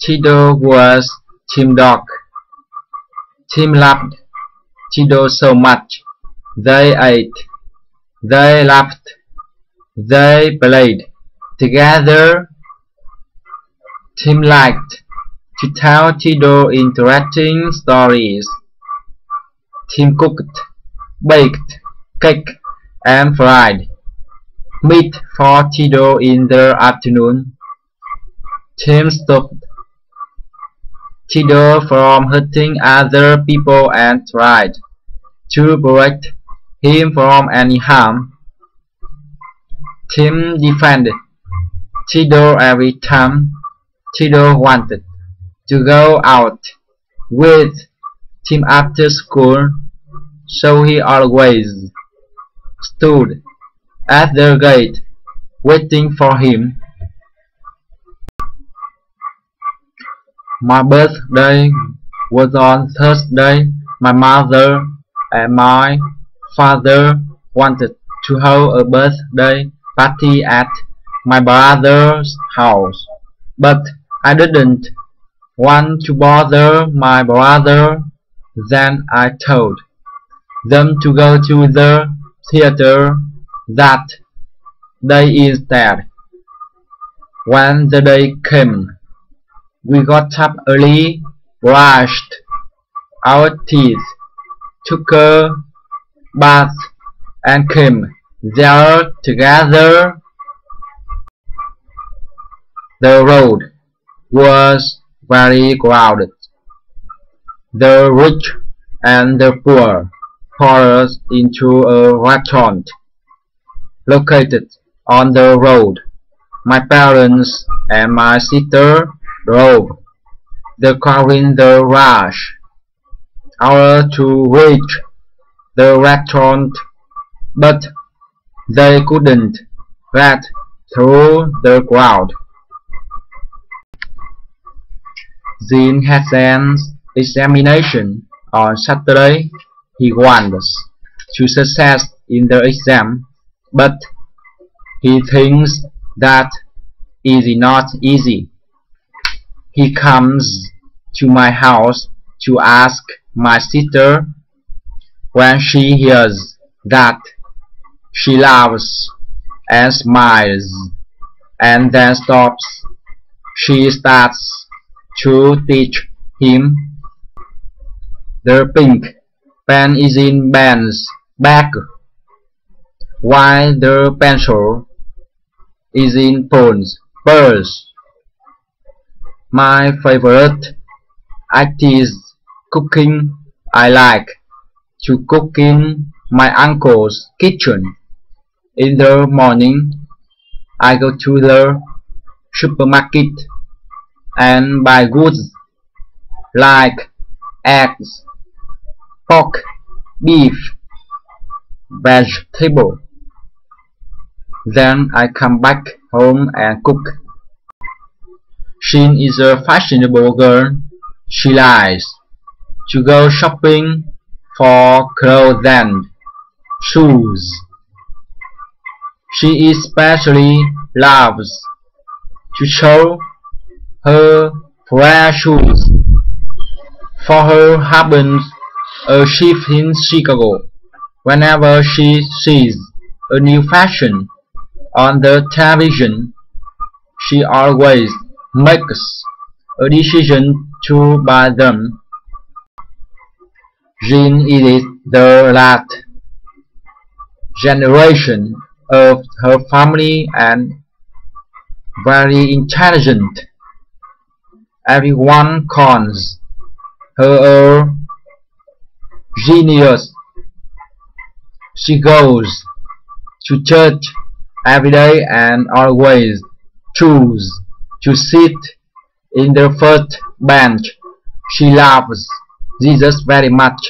Chido was Tim Dog. Tim loved Chido so much. They ate, they laughed, they played together. Tim liked to tell Chido interesting stories. Tim cooked, baked, cake, and fried meat for Chido in the afternoon. Tim stopped Chido from hurting other people and tried to protect him from any harm. Tim defended Chido every time Chido wanted to go out with Tim after school, so he always stood at the gate waiting for him. My birthday was on Thursday. My mother and my father wanted to hold a birthday party at my brother's house, but I didn't want to bother my brother. Then I told them to go to the theater that day instead. When the day came, we got up early, brushed our teeth, took a bath, and came there together. The road was very crowded. The rich and the poor poured into a restaurant located on the road. My parents and my sister car in the rush hour to reach the restaurant, but they couldn't get through the crowd. Jean had an examination on Saturday. He wants to success in the exam, but he thinks that is not easy. He comes to my house to ask my sister when she hears that she laughs and smiles and then stops. She starts to teach him. The pink pen is in Ben's bag, while the pencil is in Paul's purse. My favorite is cooking. I like to cook in my uncle's kitchen. In the morning, I go to the supermarket and buy goods like eggs, pork, beef, vegetable. Then I come back home and cook. Shin is a fashionable girl. She likes to go shopping for clothes and shoes. She especially loves to show her shoes for her husband a shift in Chicago. Whenever she sees a new fashion on the television, she always makes a decision to buy them. Jean is the last generation of her family and very intelligent. Everyone calls her a genius. She goes to church every day and always choose to sit in the first bench. She loves Jesus very much.